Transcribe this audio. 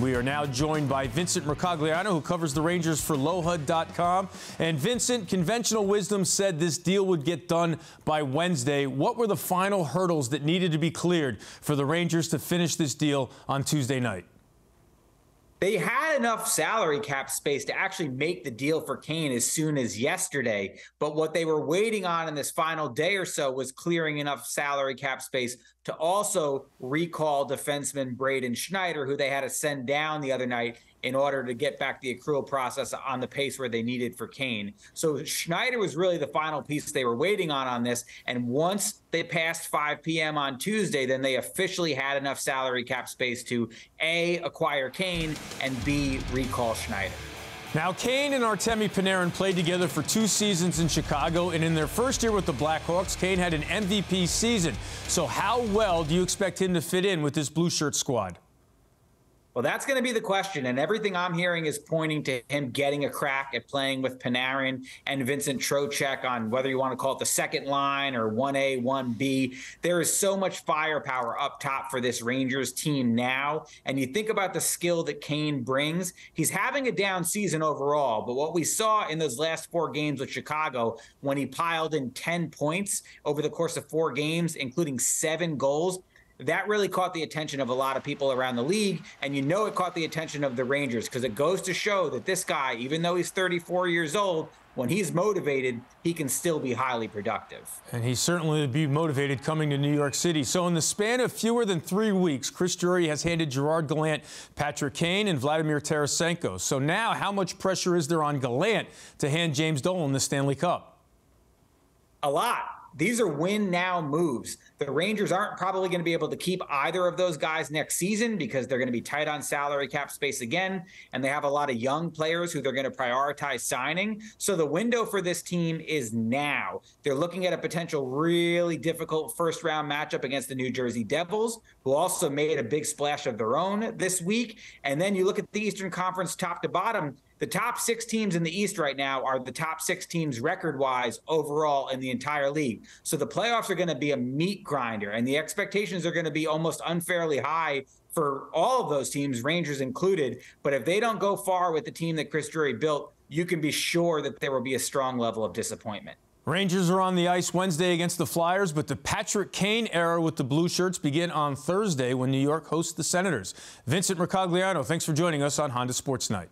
We are now joined by Vincent Mercogliano, who covers the Rangers for LoHud.com. And Vincent, conventional wisdom said this deal would get done by Wednesday. What were the final hurdles that needed to be cleared for the Rangers to finish this deal on Tuesday night? They had enough salary cap space to actually make the deal for Kane as soon as yesterday. But what they were waiting on in this final day or so was clearing enough salary cap space to also recall defenseman Braden Schneider, who they had to send down the other night in order to get back the accrual process on the pace where they needed for Kane. So Schneider was really the final piece they were waiting on on this. And once they passed 5 p.m. on Tuesday, then they officially had enough salary cap space to A, acquire Kane, and B, recall Schneider. Now, Kane and Artemi Panarin played together for two seasons in Chicago, and in their first year with the Blackhawks, Kane had an MVP season. So, how well do you expect him to fit in with this blue shirt squad? Well, that's going to be the question. And everything I'm hearing is pointing to him getting a crack at playing with Panarin and Vincent Trocheck on whether you want to call it the second line or 1A, 1B. There is so much firepower up top for this Rangers team now. And you think about the skill that Kane brings. He's having a down season overall. But what we saw in those last four games with Chicago, when he piled in 10 points over the course of four games, including seven goals, that really caught the attention of a lot of people around the league. And you know, it caught the attention of the Rangers because it goes to show that this guy, even though he's 34 years old, when he's motivated, he can still be highly productive. And he certainly would be motivated coming to New York City. So, in the span of fewer than three weeks, Chris Drury has handed Gerard Gallant, Patrick Kane, and Vladimir Tarasenko. So, now how much pressure is there on Gallant to hand James Dolan the Stanley Cup? A lot these are win now moves. The Rangers aren't probably going to be able to keep either of those guys next season because they're going to be tight on salary cap space again. And they have a lot of young players who they're going to prioritize signing. So the window for this team is now. They're looking at a potential really difficult first round matchup against the New Jersey Devils, who also made a big splash of their own this week. And then you look at the Eastern Conference top to bottom the top six teams in the East right now are the top six teams record wise overall in the entire league. So the playoffs are going to be a meat grinder, and the expectations are going to be almost unfairly high for all of those teams, Rangers included. But if they don't go far with the team that Chris Drury built, you can be sure that there will be a strong level of disappointment. Rangers are on the ice Wednesday against the Flyers, but the Patrick Kane era with the Blue Shirts begin on Thursday when New York hosts the Senators. Vincent Mercogliano, thanks for joining us on Honda SportsNite.